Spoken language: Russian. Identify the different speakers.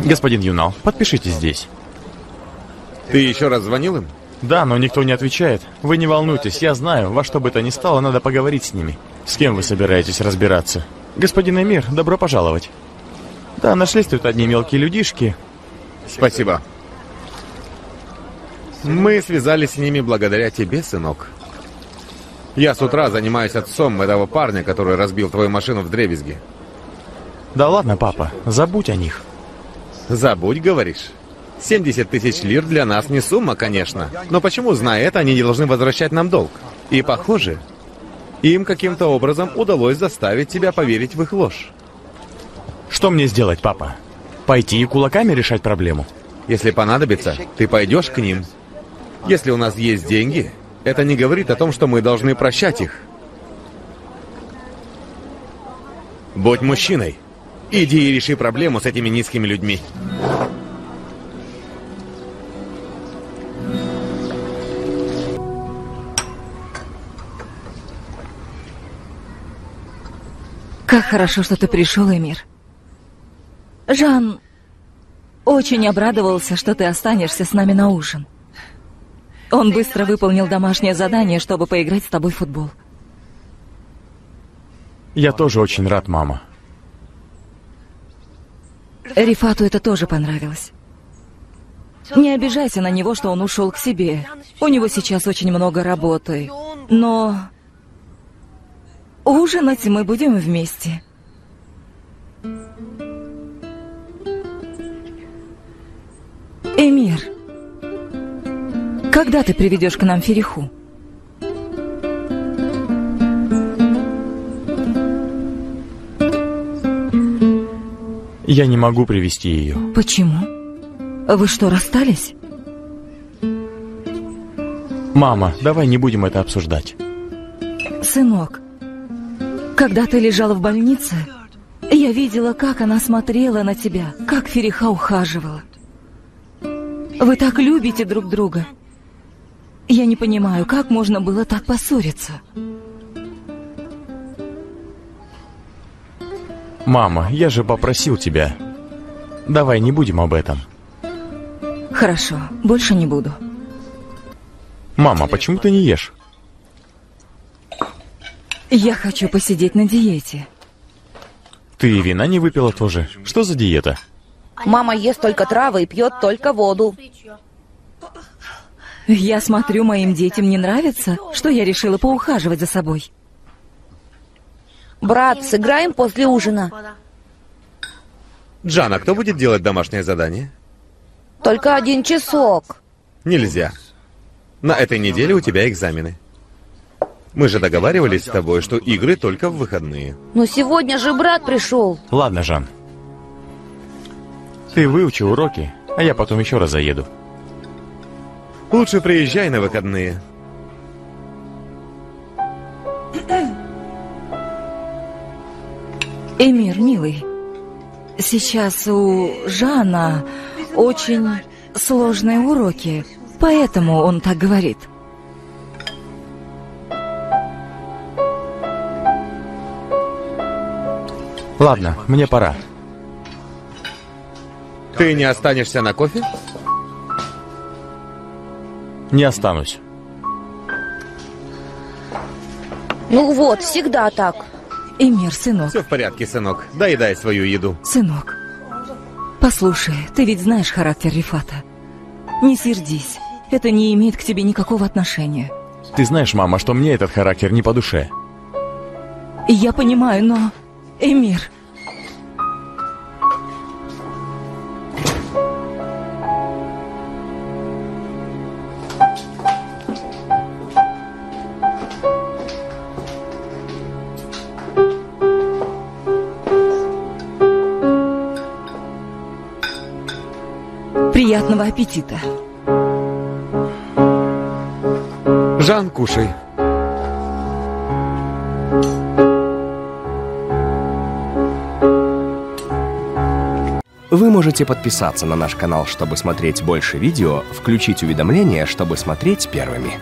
Speaker 1: Господин Юнал, подпишите здесь.
Speaker 2: Ты еще раз звонил им?
Speaker 1: Да, но никто не отвечает. Вы не волнуйтесь, я знаю, во что бы то ни стало, надо поговорить с ними. С кем вы собираетесь разбираться? Господин Эмир, добро пожаловать. Да, нашлись тут одни мелкие людишки.
Speaker 2: Спасибо. Мы связались с ними благодаря тебе, сынок. Я с утра занимаюсь отцом этого парня, который разбил твою машину в дребезги.
Speaker 1: Да ладно, папа, забудь о них.
Speaker 2: Забудь, говоришь? 70 тысяч лир для нас не сумма, конечно. Но почему, зная это, они не должны возвращать нам долг? И похоже, им каким-то образом удалось заставить тебя поверить в их ложь.
Speaker 1: Что мне сделать, папа? Пойти и кулаками решать проблему?
Speaker 2: Если понадобится, ты пойдешь к ним. Если у нас есть деньги, это не говорит о том, что мы должны прощать их. Будь мужчиной. Иди и реши проблему с этими низкими людьми.
Speaker 3: Как хорошо, что ты пришел, Эмир. Жан очень обрадовался, что ты останешься с нами на ужин. Он быстро выполнил домашнее задание, чтобы поиграть с тобой в футбол.
Speaker 1: Я тоже очень рад, мама.
Speaker 3: Рифату это тоже понравилось. Не обижайся на него, что он ушел к себе. У него сейчас очень много работы. Но ужинать мы будем вместе. Эмир, когда ты приведешь к нам Фериху?
Speaker 1: Я не могу привести ее.
Speaker 3: Почему? Вы что, расстались?
Speaker 1: Мама, давай не будем это обсуждать.
Speaker 3: Сынок, когда ты лежала в больнице, я видела, как она смотрела на тебя, как Фериха ухаживала. Вы так любите друг друга. Я не понимаю, как можно было так поссориться.
Speaker 1: Мама, я же попросил тебя. Давай не будем об этом.
Speaker 3: Хорошо, больше не буду.
Speaker 1: Мама, почему ты не ешь?
Speaker 3: Я хочу посидеть на диете.
Speaker 1: Ты вина не выпила тоже? Что за диета?
Speaker 4: Мама ест только травы и пьет только воду.
Speaker 3: Я смотрю, моим детям не нравится, что я решила поухаживать за собой.
Speaker 4: Брат, сыграем после ужина.
Speaker 2: Джана, кто будет делать домашнее задание?
Speaker 4: Только один часок.
Speaker 2: Нельзя. На этой неделе у тебя экзамены. Мы же договаривались с тобой, что игры только в выходные.
Speaker 4: Но сегодня же брат пришел.
Speaker 1: Ладно, Жан. Ты выучи уроки, а я потом еще раз заеду.
Speaker 2: Лучше приезжай на выходные.
Speaker 3: Эмир, милый, сейчас у Жана очень сложные уроки, поэтому он так говорит.
Speaker 1: Ладно, мне пора.
Speaker 2: Ты не останешься на кофе?
Speaker 1: Не останусь.
Speaker 4: Ну вот, всегда так.
Speaker 3: Эмир, сынок,
Speaker 2: Все в порядке, сынок. Доедай свою еду.
Speaker 3: сынок. Послушай, ты ведь знаешь характер Рифата. Не сердись. Это не имеет к тебе никакого отношения.
Speaker 1: Ты знаешь, мама, что мне этот характер не по душе.
Speaker 3: Я понимаю, но... Эмир, приятного аппетита.
Speaker 2: Жан, кушай.
Speaker 5: Вы можете подписаться на наш канал, чтобы смотреть больше видео, включить уведомления, чтобы смотреть первыми.